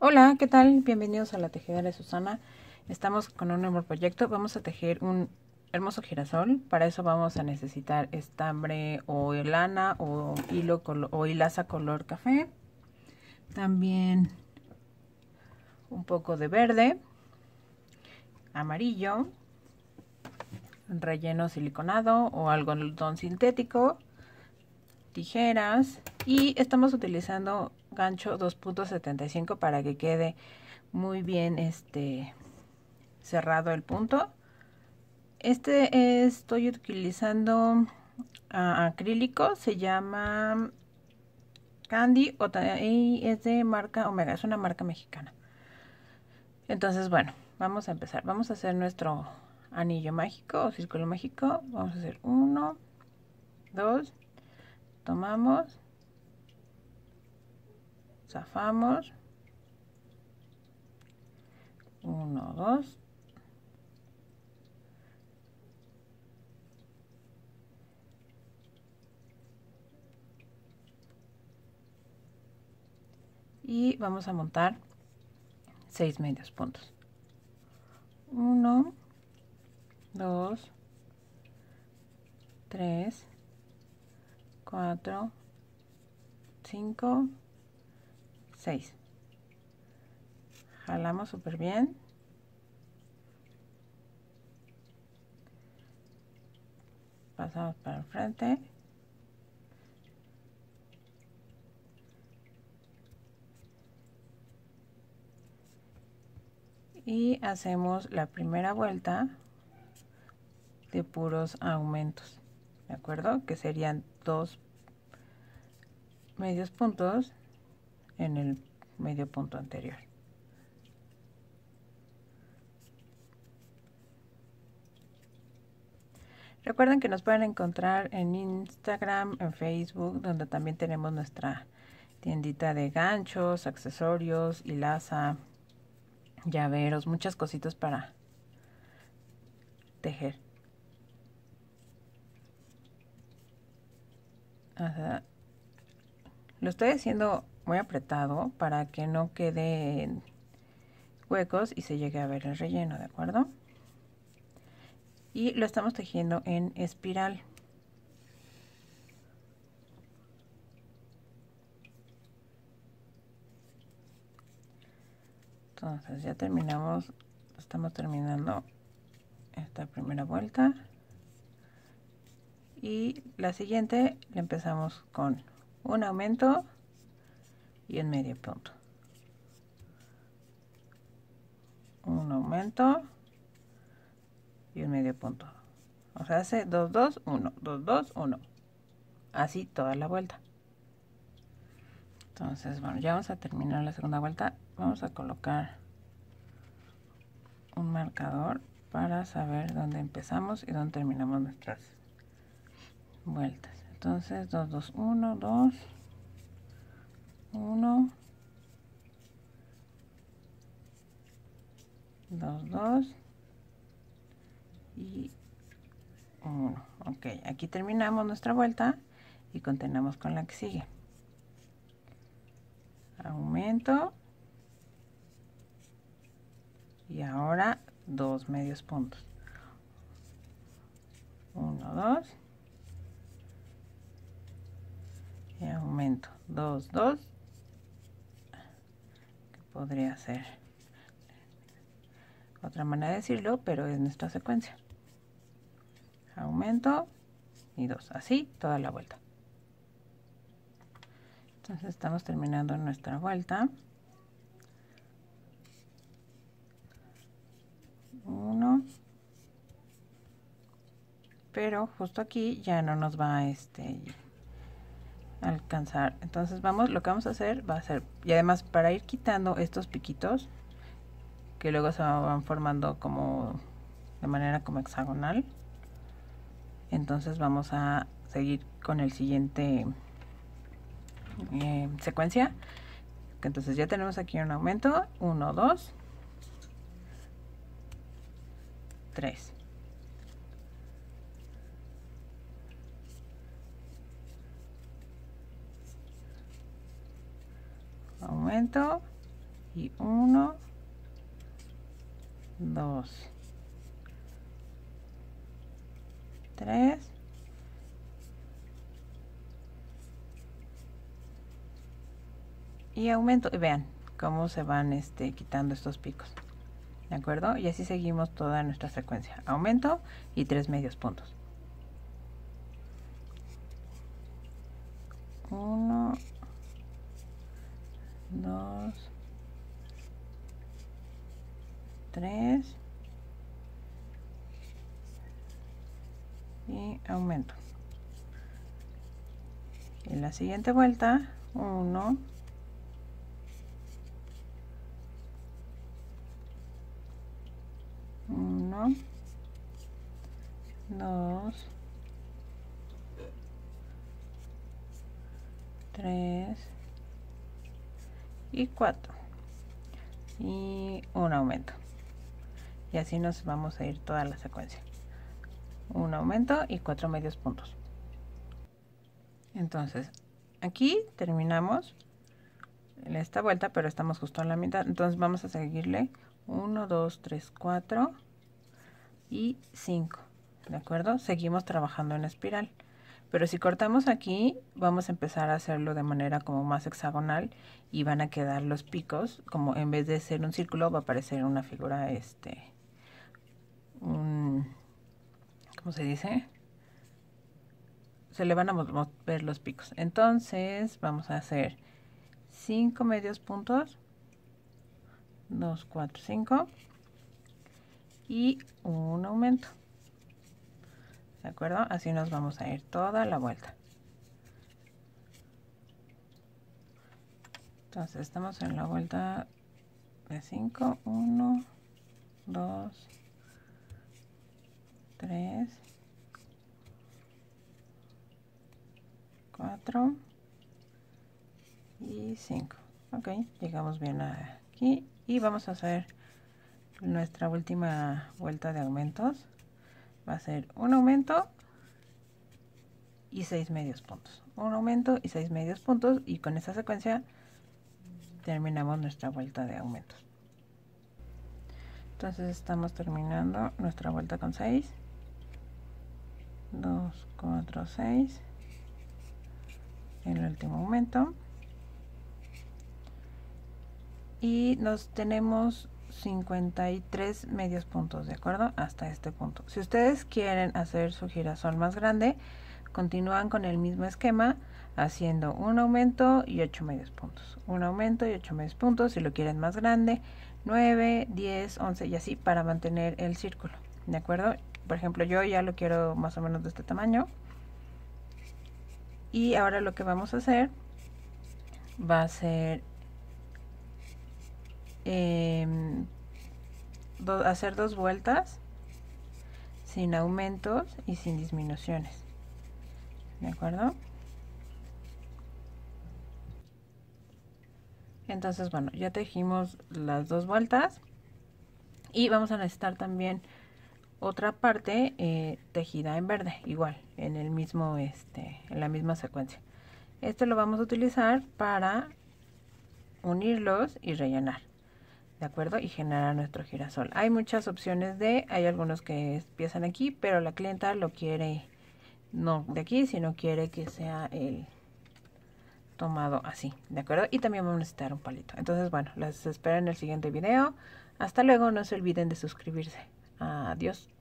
Hola, ¿qué tal? Bienvenidos a la tejedera de Susana. Estamos con un nuevo proyecto. Vamos a tejer un hermoso girasol. Para eso vamos a necesitar estambre o lana o hilo o hilaza color café. También un poco de verde, amarillo, relleno siliconado o algodón sintético, tijeras y estamos utilizando gancho 2.75 para que quede muy bien este cerrado el punto este estoy utilizando acrílico, se llama Candy y es de marca Omega, es una marca mexicana. Entonces, bueno, vamos a empezar. Vamos a hacer nuestro anillo mágico o círculo mágico. Vamos a hacer uno, dos, tomamos, zafamos, uno, dos, y vamos a montar seis medios puntos. 1 2 3 4 5 6 jalamos súper bien. Pasamos para el frente y hacemos la primera vuelta de puros aumentos de acuerdo que serían dos medios puntos en el medio punto anterior Recuerden que nos pueden encontrar en Instagram, en Facebook, donde también tenemos nuestra tiendita de ganchos, accesorios, y laza llaveros, muchas cositas para tejer. Lo estoy haciendo muy apretado para que no queden huecos y se llegue a ver el relleno, ¿de acuerdo? Y lo estamos tejiendo en espiral. entonces ya terminamos estamos terminando esta primera vuelta y la siguiente le empezamos con un aumento y un medio punto. Un aumento y un medio punto. O sea hace 2 2 1 2 2 1 así toda la vuelta. Entonces bueno ya vamos a terminar la segunda vuelta. Vamos a colocar un marcador para saber dónde empezamos y dónde terminamos nuestras vueltas. Entonces 2 2 1 2 1 2 2 y 1 ok aquí terminamos nuestra vuelta y continuamos con la que sigue. Aumento. Y ahora dos medios puntos. 1 2 y aumento. 2 2 que podría ser otra manera de decirlo pero es nuestra secuencia. Aumento y 2 así toda la vuelta. Entonces estamos terminando nuestra vuelta. Uno. Pero justo aquí ya no nos va este alcanzar. Entonces vamos lo que vamos a hacer va a ser y además para ir quitando estos piquitos que luego se van formando como de manera como hexagonal entonces vamos a seguir con el siguiente eh, secuencia entonces ya tenemos aquí un aumento 1 2 3 y uno, dos, tres, y aumento. Y vean cómo se van este, quitando estos picos. De acuerdo y así seguimos toda nuestra secuencia aumento y tres medios puntos. 1 2 3 y aumento. En la siguiente vuelta 1 1 2 3 y 4 y un aumento y así nos vamos a ir toda la secuencia. Un aumento y cuatro medios puntos. Entonces aquí terminamos en esta vuelta pero estamos justo en la mitad. Entonces vamos a seguirle. 1 2 3 4 y 5 de acuerdo seguimos trabajando en espiral. Pero si cortamos aquí vamos a empezar a hacerlo de manera como más hexagonal y van a quedar los picos como en vez de ser un círculo va a aparecer una figura este un ¿cómo se dice? se le van a ver los picos entonces vamos a hacer 5 medios puntos 2 4 5 y un aumento ¿De acuerdo? Así nos vamos a ir toda la vuelta. Entonces estamos en la vuelta de 5. 1, 2, 3, 4 y 5. Ok, llegamos bien aquí. Y vamos a hacer nuestra última vuelta de aumentos. Va a ser un aumento y seis medios puntos. Un aumento y seis medios puntos. Y con esta secuencia terminamos nuestra vuelta de aumentos. Entonces estamos terminando nuestra vuelta con 6 2 4 6 el último aumento y nos tenemos 53 medios puntos, ¿de acuerdo? Hasta este punto. Si ustedes quieren hacer su girasol más grande, continúan con el mismo esquema haciendo un aumento y 8 medios puntos. Un aumento y 8 medios puntos. Si lo quieren más grande, 9, 10, 11 y así para mantener el círculo, ¿de acuerdo? Por ejemplo, yo ya lo quiero más o menos de este tamaño. Y ahora lo que vamos a hacer va a ser Em, hacer dos vueltas sin aumentos y sin disminuciones. ¿De acuerdo? Entonces, bueno, ya tejimos las dos vueltas y vamos a necesitar también otra parte eh, tejida en verde, igual, en el mismo, este, en la misma secuencia. Este lo vamos a utilizar para unirlos y rellenar. ¿de acuerdo? Y generar nuestro girasol. Hay muchas opciones de, hay algunos que empiezan aquí, pero la clienta lo quiere no de aquí, sino quiere que sea el tomado así, ¿de acuerdo? Y también vamos a necesitar un palito. Entonces, bueno, les espero en el siguiente video. Hasta luego, no se olviden de suscribirse. Adiós.